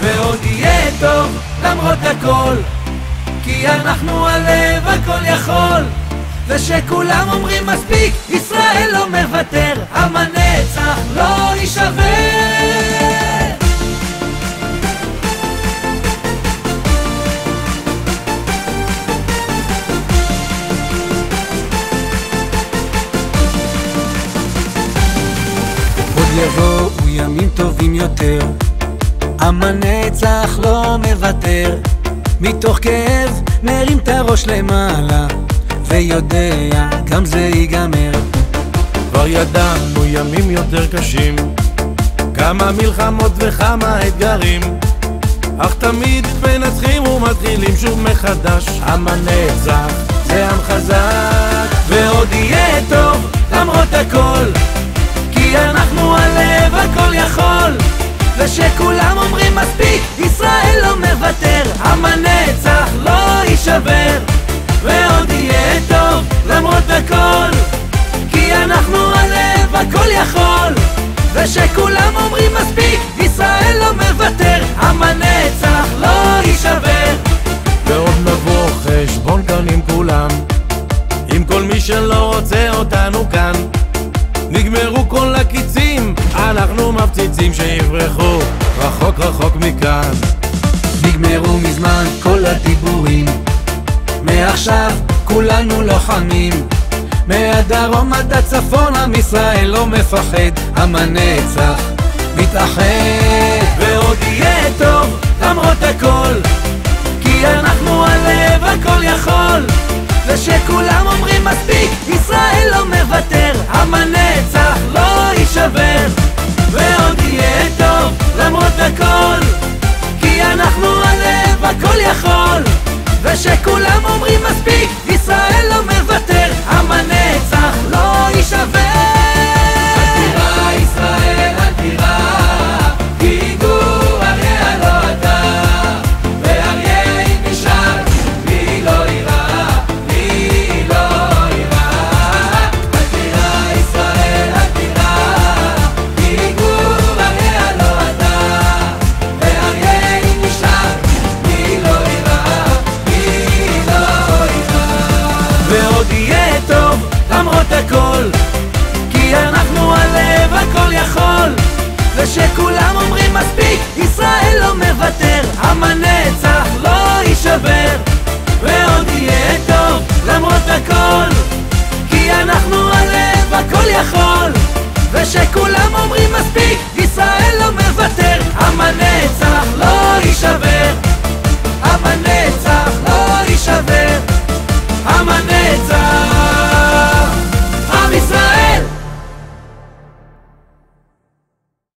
ועוד יהיה טוב למרות הכל. כי אנחנו הלב הכל יכול. ושכולם אומרים מספיק ישראל לא מוותר עם הנצח לא יישבר. יבואו ימים טובים יותר עם הנצח לא מוותר. מתוך כאב מרים את הראש למעלה ויודע גם זה ייגמר. כבר ידענו ימים יותר קשים כמה מלחמות וכמה אתגרים. אך תמיד מנצחים ומתחילים שוב מחדש. עם הנצח זה עם חזק ועוד יהיה טוב למרות הכל ושכולם אומרים מספיק ישראל לא מוותר עם הנצח לא יישבר ועוד יהיה טוב למרות הכל כי אנחנו הלב הכל יכול ושכולם מפציצים שיברחו. רחוק רחוק מכאן. נגמרו מזמן כל הדיבורים. מעכשיו כולנו לוחמים. מהדרום עד הצפון עם ישראל לא מפחד. עם הנצח מתאחד. ועוד יהיה טוב למרות הכל למרות למרות הכל כי אנחנו הלב הכל יכול. ושכולם אומרים מספיק ישראל לא מוותר המנצח לא יישבר.